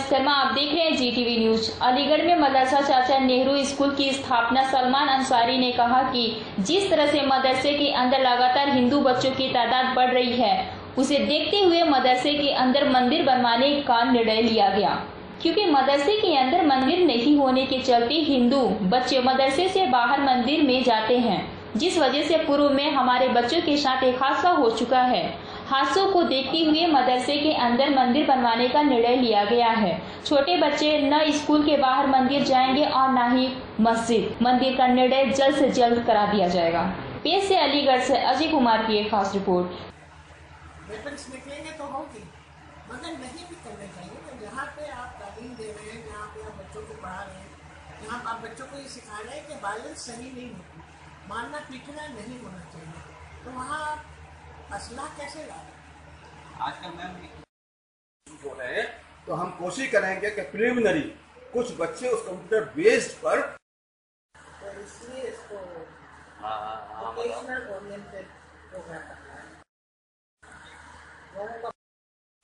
शर्मा आप देख रहे हैं जी टीवी न्यूज़। अलीगढ़ में मदरसा चाचा नेहरू स्कूल की स्थापना, सलमान अंसारी ने कहा कि जिस तरह से मदरसे के अंदर लगातार हिंदू बच्चों की तादाद बढ़ रही है, उसे देखते हुए मदरसे के अंदर मंदिर बनवाने का निर्णय लिया गया। क्योंकि मदरसे के अंदर मंदिर नहीं होने के चलते हिंदू बच्चे मदरसे से बाहर मंदिर में जाते हैं, जिस वजह से पूर्व में हमारे बच्चों के साथ एक हादसा हो चुका है। हादसों को देखते हुए मदरसे के अंदर मंदिर बनवाने का निर्णय लिया गया है। छोटे बच्चे न स्कूल के बाहर मंदिर जाएँगे और न ही मस्जिद। मंदिर का निर्णय जल्द से जल्द करा दिया जाएगा। पेश से अलीगढ़ से अजय कुमार की एक खास रिपोर्ट। तो होगी। आप आप बच्चों को ये सिखा रहे हैं कि बैलेंस सही नहीं पीटना नहीं होना चाहिए। तो वहाँ आप असलाह कैसे रहे हैं? आजकल मैम जो है तो हम कोशिश करेंगे कि प्रिलिमिनरी कुछ बच्चे उस कंप्यूटर बेस्ड पर तो इसलिए इसको हाँ हाँ हाँ बताओ वोकेशनल ओरिएंटेड प्रोग्राम करना है।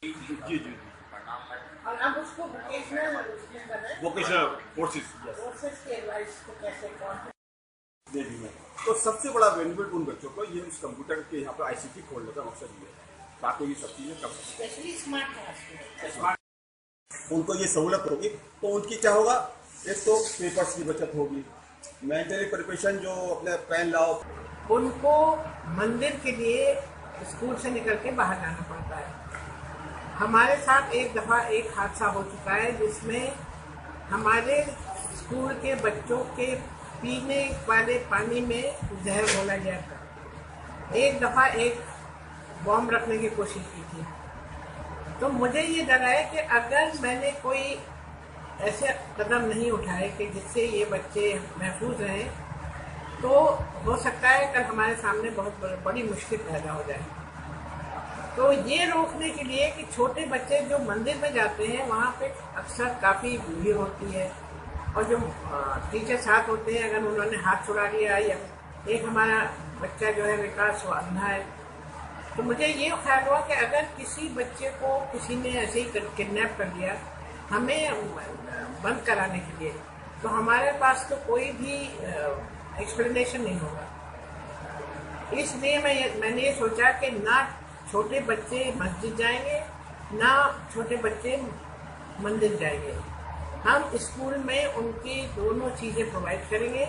जी जी जी और अब उसको वोकेशनल वोकेशनल कोर्सेज कोर्सेज के एडवाइस को कैसे कौन दे दी मैं तो सबसे बड़ा बेनिफिट उन बच्चों को ये उस कंप्यूटर के यहाँ पर आईसीटी खोलने का मकसद ये ताकि ये सब चीज़ें स्पेशली स्मार्ट क्लास उनको ये सहूलत होगी। तो उनकी क्या होगा? एक तो पेपर्स की बचत होगी। मेंटली प्रिपरेशन जो अपने पेन लाओ। उनको मंदिर के लिए स्कूल से निकल के बाहर जाना पड़ता है। हमारे साथ एक दफ़ा एक हादसा हो चुका है जिसमें हमारे स्कूल के बच्चों के पीने वाले पानी में जहर घोला गया था एक दफ़ा एक बॉम्ब रखने की कोशिश की थी। तो मुझे ये डर है कि अगर मैंने कोई ऐसे कदम नहीं उठाए कि जिससे ये बच्चे महफूज रहें तो हो सकता है कल हमारे सामने बहुत बड़ी मुश्किल पैदा हो जाए। तो ये रोकने के लिए कि छोटे बच्चे जो मंदिर में जाते हैं, वहाँ पे अक्सर काफ़ी भीड़ होती है। और जो टीचर साथ होते हैं, अगर उन्होंने हाथ छुड़ा लिया, या एक हमारा बच्चा जो है विकास वो अंधा है तो मुझे ये ख्याल हुआ कि अगर किसी बच्चे को किसी ने ऐसे ही किडनैप कर लिया हमें बंद कराने के लिए तो हमारे पास तो कोई भी एक्सप्लेनेशन नहीं होगा। इसलिए मैं मैंने ये सोचा कि ना छोटे बच्चे मस्जिद जाएँगे, ना छोटे बच्चे मंदिर जाएँगे। हम स्कूल में उनकी दोनों चीज़ें प्रोवाइड करेंगे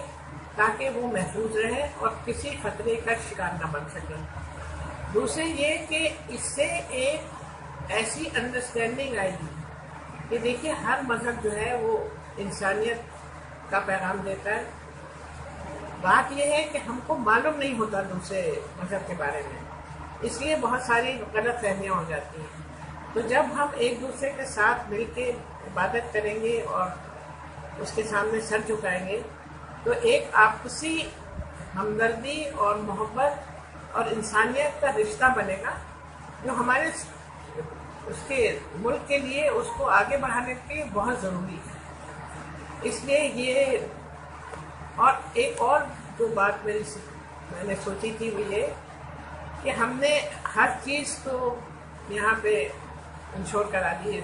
ताकि वो महफूज रहें और किसी खतरे का शिकार न बन सकें। दूसरे ये कि इससे एक ऐसी अंडरस्टैंडिंग आएगी कि देखिए, हर मज़हब जो है वो इंसानियत का पैगाम देता है। बात यह है कि हमको मालूम नहीं होता दूसरे मज़हब के बारे में। इसलिए बहुत सारी गलत फहमियाँ हो जाती हैं। तो जब हम एक दूसरे के साथ मिलके इबादत करेंगे और उसके सामने सर झुकाएँगे तो एक आपसी हमदर्दी और मोहब्बत और इंसानियत का रिश्ता बनेगा जो हमारे उसके मुल्क के लिए उसको आगे बढ़ाने के लिए बहुत ज़रूरी है। इसलिए ये और एक और जो बात मेरी मैंने सोची थी वो ये कि हमने हर चीज़ को यहाँ पे इंश्योर करा दी है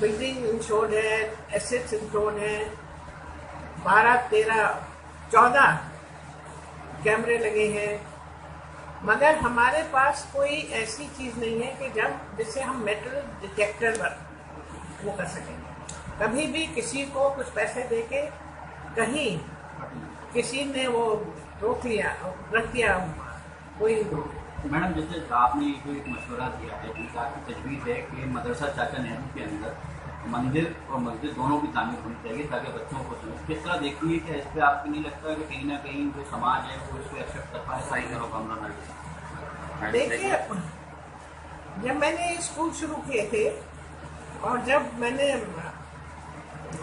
बिल्डिंग इंश्योर्ड है एसेट्स इंश्योर्ड है। बारह, तेरह, चौदह कैमरे लगे हैं। मगर हमारे पास कोई ऐसी चीज़ नहीं है कि जब जिससे हम मेटल डिटेक्टर पर वो कर सकें कभी भी किसी को कुछ पैसे दे के कहीं किसी ने वो रोक लिया, रख दिया, कोई मैडम, जैसे आपने जो एक मशवरा दिया है आपकी तजवीज़ है कि मदरसा, चाचा नेहरू के अंदर मंदिर और मस्जिद दोनों की तामीर होनी चाहिए ताकि बच्चों को समझ किस तरह देखती है कि इस पर आपको नहीं लगता कि कहीं ना कहीं जो समाज है वो इसको एक्सेप्ट कर पाए सही करो कमरा ना देखिए, जब मैंने स्कूल शुरू किए थे और जब मैंने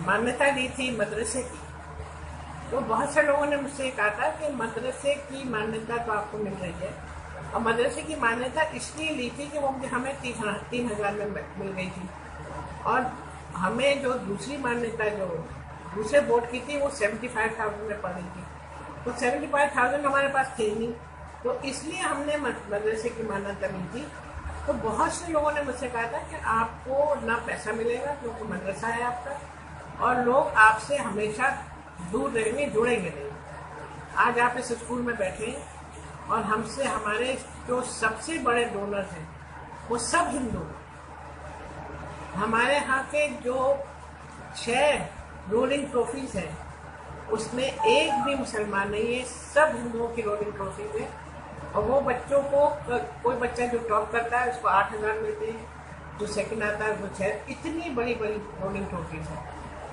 मान्यता दी थी मदरसे की तो बहुत से लोगों ने मुझसे कहा था कि मदरसे की मान्यता तो आपको मिल रही है। और मदरसे की मान्यता इसलिए ली थी कि वो हमें तीन तीन हज़ार में मिल गई थी। और हमें जो दूसरी मान्यता जो दूसरे बोर्ड की थी, वो सेवेंटी फाइव थाउज़ेंड में पड़ थी। तो सेवेंटी फाइव थाउज़ेंड हमारे पास थे नहीं। तो इसलिए हमने मदरसे की मान्यता ली थी। तो बहुत से लोगों ने मुझसे कहा था कि आपको ना पैसा मिलेगा, क्योंकि मदरसा है आपका, और लोग आपसे हमेशा दूर रहेंगे, जुड़ेंगे नहीं। आज आप इस स्कूल में बैठे हैं और हमसे हमारे जो सबसे बड़े डोनर्स हैं, वो सब हिंदू। हमारे यहाँ के जो छह रोलिंग ट्रॉफीज हैं, उसमें एक भी मुसलमान नहीं है, सब हिंदुओं की रोलिंग ट्रॉफीज है। और वो बच्चों को, कोई बच्चा जो टॉप करता है, उसको आठ हज़ार मिलते हैं, जो सेकंड आता है, वो छः इतनी बड़ी बड़ी रोलिंग ट्रॉफीज है।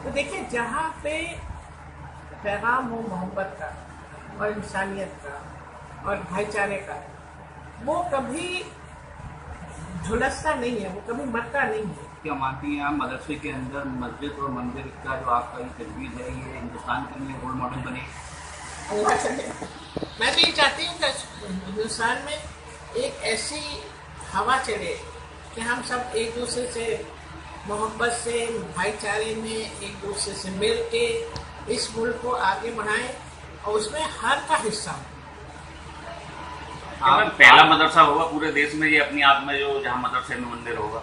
तो देखिए, जहाँ पे पैगाम हो मोहब्बत का और इंसानियत का और भाईचारे का। वो कभी झुलसता नहीं है वो कभी मरता नहीं है। क्या मानती हैं आप मदरसे के अंदर मस्जिद और मंदिर का जो आपका ये तजवीज़ है ये हिंदुस्तान के लिए रोल मॉडल बने? मैं भी चाहती हूँ कि हिंदुस्तान में एक ऐसी हवा चले कि हम सब एक दूसरे से मोहब्बत से भाईचारे में एक दूसरे से मिल के इस मुल्क को आगे बढ़ाएँ और उसमें हर का हिस्सा हो। आप पहला मदरसा होगा पूरे देश में ये अपने आप में जो जहाँ मदरसे में मंदिर होगा।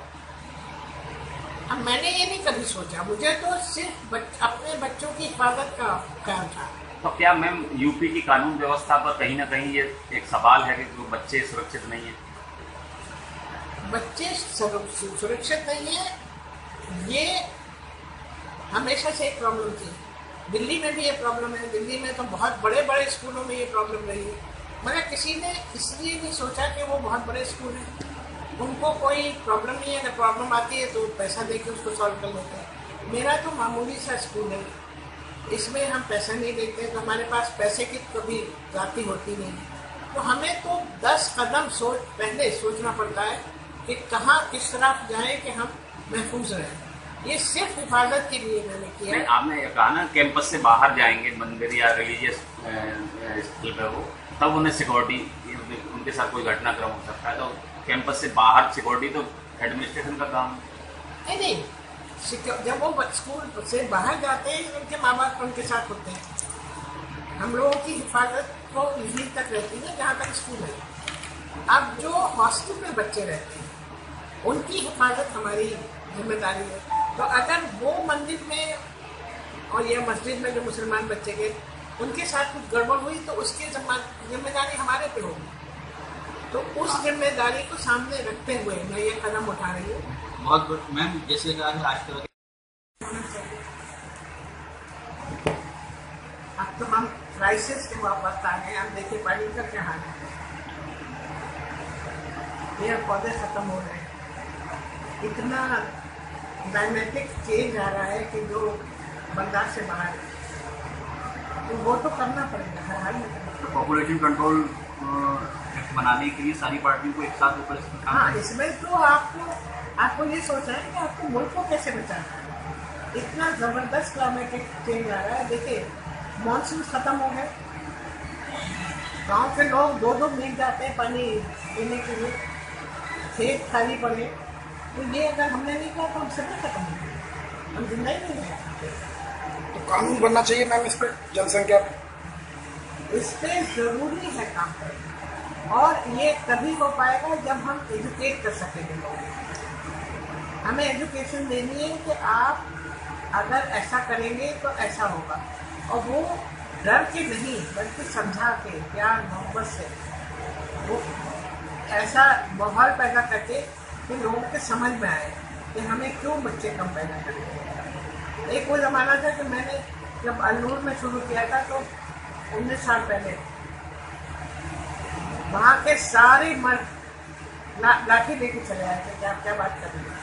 अब मैंने ये नहीं कभी सोचा मुझे तो सिर्फ़ बच, अपने बच्चों की हिफाजत का ख्याल था। तो क्या मैम यूपी की कानून व्यवस्था पर कहीं ना कहीं ये एक सवाल है कि जो बच्चे सुरक्षित नहीं है? बच्चे सुरक्षित सुरक्षित नहीं है ये हमेशा से एक प्रॉब्लम थी। दिल्ली में भी ये प्रॉब्लम है दिल्ली में तो बहुत बड़े बड़े स्कूलों में ये प्रॉब्लम रही है। मगर किसी ने इसलिए नहीं सोचा कि वो बहुत बड़े स्कूल हैं। उनको कोई प्रॉब्लम नहीं है अगर प्रॉब्लम आती है तो पैसा दे के उसको सॉल्व कर लेते हैं। मेरा तो मामूली सा स्कूल है। इसमें हम पैसा नहीं देते तो हमारे पास पैसे की कभी जाती होती नहीं है। तो हमें तो दस कदम सोच, पहले सोचना पड़ता है कि कहाँ, किस तरफ़ जाए कि हम महफूज रहें। ये सिर्फ़ हिफाजत के लिए मैंने किया। आपने कहा ना कैंपस से बाहर जाएँगे, मंदिर या रिलीजियस स्थल पे हो तब उन्हें सिक्योरिटी उनके साथ कोई घटनाक्रम हो सकता है। तो कैंपस से बाहर सिक्योरिटी तो एडमिनिस्ट्रेशन का काम नहीं नहीं जब वो स्कूल से बाहर जाते हैं, उनके माँ बाप उनके साथ होते हैं। हम लोगों की हिफाजत तो यहीं तक रहती है जहाँ तक स्कूल है। अब जो हॉस्टल में बच्चे रहते हैं, उनकी हिफाजत हमारी ज़िम्मेदारी है। तो अगर वो मंदिर में, और या मस्जिद में जो मुसलमान बच्चे गए उनके साथ कुछ गड़बड़ हुई तो उसकी ज़िम्मेदारी हमारे पे होगी। तो उस ज़िम्मेदारी को सामने रखते हुए मैं ये कदम उठा रही हूँ। बहुत बहुत मैम जैसे आज अब तो हम क्राइसिस के वापस आ गए हम देखिए पानी का क्या हाल है। पेड़ पौधे खत्म हो रहे हैं। इतना डायमेटिक चेंज आ रहा है कि जो बंगाल से बाहर है। तो वो तो करना पड़ेगा हर हाल में तो पॉपुलेशन कंट्रोल बनाने के लिए सारी पार्टियों को एक साथ ऊपर हाँ इसमें तो आपको आपको ये सोचना है कि आपको मुल्क को कैसे बचाना है? इतना ज़बरदस्त क्लाइमेटिक चेंज आ रहा है। देखिए मानसून ख़त्म हो गए गाँव के लोग दो दो मिल जाते हैं पानी पीने के लिए। खेत खाली पड़े तो ये अगर हमने नहीं किया तो हम सभी खत्म हो गए हम ज़िंदा ही नहीं रह सकते। कानून बनना चाहिए मैम इस पर जनसंख्या इस पर ज़रूरी है काम करना। और ये तभी हो पाएगा जब हम एजुकेट कर सकेंगे हमें एजुकेशन देनी है कि आप अगर ऐसा करेंगे तो ऐसा होगा। और वो डर के नहीं, बल्कि समझा के, प्यार, मोहब्बत से। वो ऐसा माहौल पैदा करके कि लोगों के समझ में आए कि हमें क्यों बच्चे कम पैदा करते एक वो ज़माना था कि मैंने जब अल्लूर में शुरू किया था तो उन्नीस साल पहले वहाँ के सारे मर्द लाठी लेके चले आए थे कि आप क्या बात कर रहे हैं?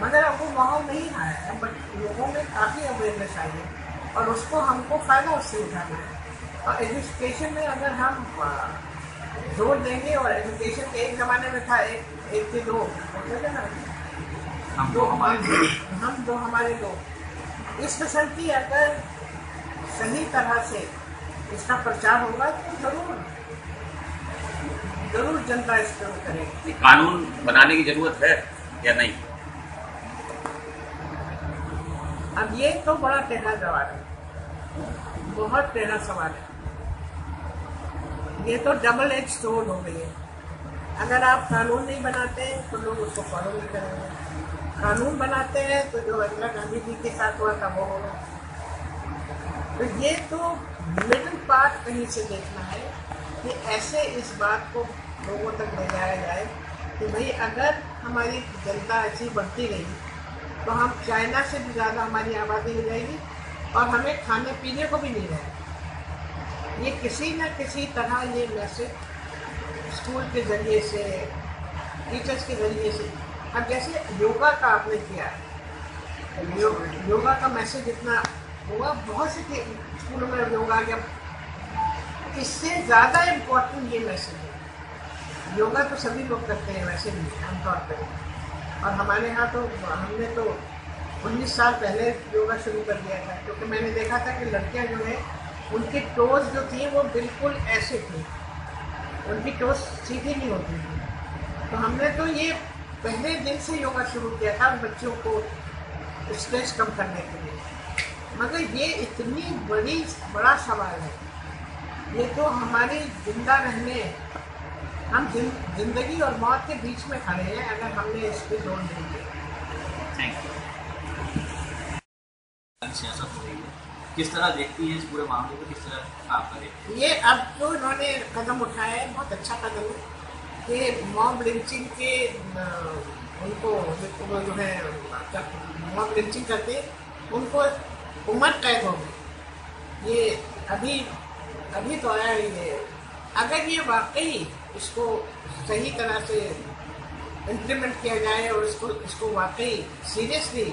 मगर अब वो माहौल नहीं आया है। बट लोगों में काफ़ी अवेयरनेस आई है और उसको हमको फ़ायदा उससे उठाना है। और एजुकेशन में अगर हम ज़ोर देंगे और एजुकेशन एक ज़माने में था, एक एक के दो होते थे ना? हम दो तो हमारे हम दो हमारे दो। इस किस्म की अगर सही तरह से इसका प्रचार होगा तो ज़रूर ज़रूर जनता इस पर करेगी। कानून बनाने की ज़रूरत है या नहीं? अब ये तो बड़ा टेढ़ा सवाल है। बहुत टेढ़ा सवाल है। ये तो डबल एज स्टोन हो गई है। अगर आप कानून नहीं बनाते तो लोग उसको फॉलो नहीं करेंगे। कानून बनाते हैं तो जो इंदिरा गांधी जी के साथ हुआ था, वो होगा तो ये तो मिडिल पार्ट कहीं से देखना है कि ऐसे इस बात को लोगों तक ले जाया जाए कि भाई, अगर हमारी जनता ऐसी बढ़ती रही तो हम चाइना से भी ज़्यादा हमारी आबादी हो जाएगी और हमें खाने पीने को भी नहीं रहेगा ये किसी न किसी तरह ये मैसेज स्कूल के ज़रिए से, टीचर्स के ज़रिए से अब जैसे योगा का आपने किया यो, योगा का मैसेज इतना हुआ बहुत से स्कूलों में योगा गया इससे ज़्यादा इम्पोर्टेंट ये मैसेज है। योगा तो सभी लोग करते हैं वैसे भी आमतौर पर और हमारे यहाँ तो हमने तो 19 साल पहले योगा शुरू कर दिया था क्योंकि मैंने देखा था कि लड़कियाँ जो है उनकी टोज जो थी वो बिल्कुल ऐसे थी। उनकी टोज सीधी नहीं होती थी। तो हमने तो ये पहले दिन से योगा शुरू किया था बच्चों को स्ट्रेस कम करने के लिए। मगर ये इतनी बड़ी बड़ा सवाल है। ये तो हमारे ज़िंदा रहने हम ज़िंदगी और मौत के बीच में खड़े हैं अगर हमने इस पर ज़ोर नहीं दिया। सियासत हो रही है किस तरह देखती है इस पूरे मामले को? किस तरह काम करे ये अब जो तो इन्होंने कदम उठाया है बहुत अच्छा कदम है। कि मॉब लिंचिंग के उनको जो है मॉब लिंचिंग करते उनको उम्र कैद हो गई। ये अभी अभी तो आया ही है। अगर ये वाकई इसको सही तरह से इम्प्लीमेंट किया जाए और इसको इसको वाकई सीरियसली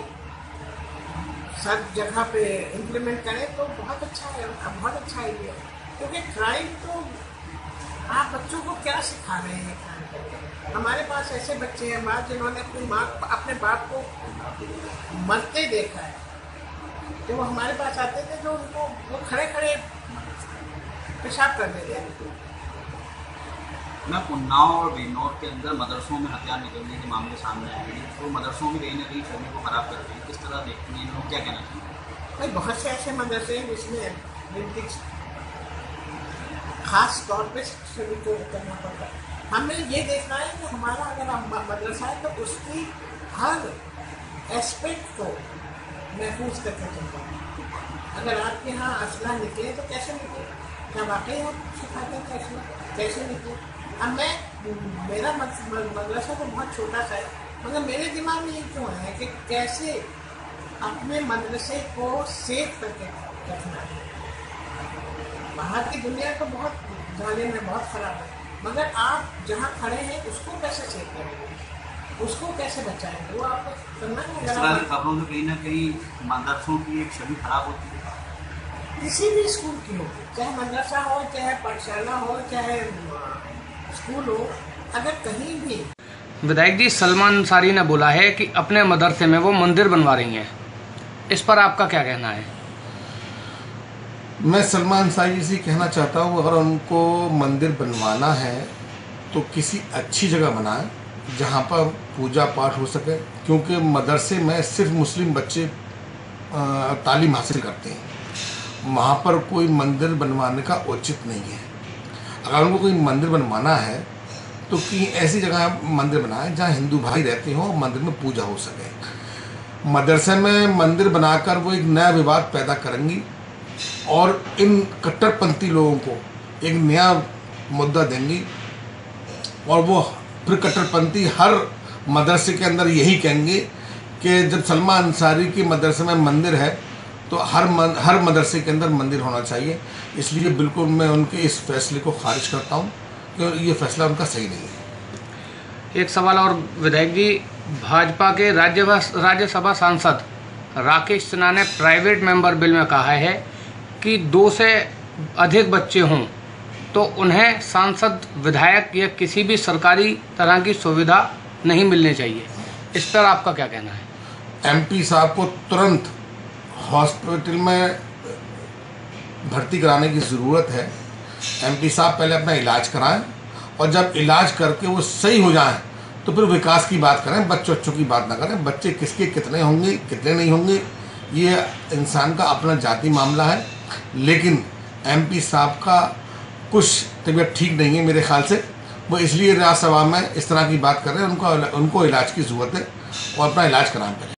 सब जगह पे इम्प्लीमेंट करें तो बहुत अच्छा है, बहुत अच्छा आइडिया क्योंकि क्राइम तो आप बच्चों को क्या सिखा रहे हैं हमारे पास ऐसे बच्चे हैं माँ जिन्होंने अपनी माँ अपने बाप को मरते देखा है। जो वो हमारे पास आते थे जो उनको वो खड़े खड़े पेशाब कर देते थे मैं उन्नाव और बेनौर के अंदर मदरसों में हथियार निकलने के मामले सामने आए हैं तो मदरसों में कहीं ना कहीं छवि को खराब कर हैं। किस तरह देखती हैं लोग क्या कहना चाहिए भाई बहुत से ऐसे मदरसे हैं जिसमें खास तौर पे सभी को करना पड़ता है। हमें ये देखना है कि हमारा अगर हम मदरसा है तो उसकी हर एस्पेक्ट को महफूज करके चलता है। अगर आपके यहाँ असला निकले तो कैसे निकले क्या वाकई आप सिखाते हैं कि असला कैसे निकले अब मैं, मेरा मद- मद- मदरसा तो बहुत छोटा सा है, मगर मेरे दिमाग में ये क्यों है कि कैसे अपने मदरसे को सेव करके रखना है? बाहर की दुनिया तो बहुत जालिम है बहुत ख़राब है। मगर आप जहाँ खड़े हैं उसको कैसे सेव करेंगे? उसको कैसे बचाएँगे? वो आपको करना है खबरों से कहीं ना कहीं मदरसों की एक छवि खराब होती है। किसी भी स्कूल की हो चाहे मदरसा हो चाहे पाठशाला हो चाहे स्कूल हो अगर कहीं भी। विधायक जी सलमान अंसारी ने बोला है कि अपने मदरसे में वो मंदिर बनवा रही हैं। इस पर आपका क्या कहना है? मैं सलमान जी से कहना चाहता हूँ, अगर उनको मंदिर बनवाना है तो किसी अच्छी जगह बनाएँ, जहाँ पर पूजा पाठ हो सके, क्योंकि मदरसे में सिर्फ़ मुस्लिम बच्चे तालीम हासिल करते हैं। वहाँ पर कोई मंदिर बनवाने का उचित नहीं है। अगर उनको कोई मंदिर बनवाना है तो कि ऐसी जगह मंदिर बनाएँ, जहाँ हिंदू भाई रहते हों, मंदिर में पूजा हो सके। मदरसे में मंदिर बनाकर वो एक नया विवाद पैदा करेंगी और इन कट्टरपंथी लोगों को एक नया मुद्दा देंगी। और वो फिर कट्टरपंथी हर मदरसे के अंदर यही कहेंगे कि जब सलमान अंसारी की मदरसे में मंदिर है तो हर मन, हर मदरसे के अंदर मंदिर होना चाहिए। इसलिए बिल्कुल मैं उनके इस फैसले को खारिज करता हूँ कि ये फैसला उनका सही नहीं है। एक सवाल और विधायक जी भाजपा के राज्यसभा राज्यसभा सांसद राकेश सिन्हा ने प्राइवेट मेंबर बिल में कहा है कि दो से अधिक बच्चे हों तो उन्हें सांसद, विधायक या किसी भी सरकारी तरह की सुविधा नहीं मिलनी चाहिए। इस पर आपका क्या कहना है? एमपी साहब को तुरंत हॉस्पिटल में भर्ती कराने की ज़रूरत है। एमपी साहब पहले अपना इलाज कराएँ और जब इलाज करके वो सही हो जाएँ तो फिर विकास की बात करें बच्चों बच्चों की बात ना करें। बच्चे किसके कितने होंगे, कितने नहीं होंगे, ये इंसान का अपना जाति मामला है। लेकिन एमपी साहब का कुछ तबीयत ठीक नहीं है मेरे ख्याल से। वो इसलिए राज्यसभा में इस तरह की बात कर रहे हैं, उनका उनको इलाज की ज़रूरत है और अपना इलाज कराना पड़ेगा।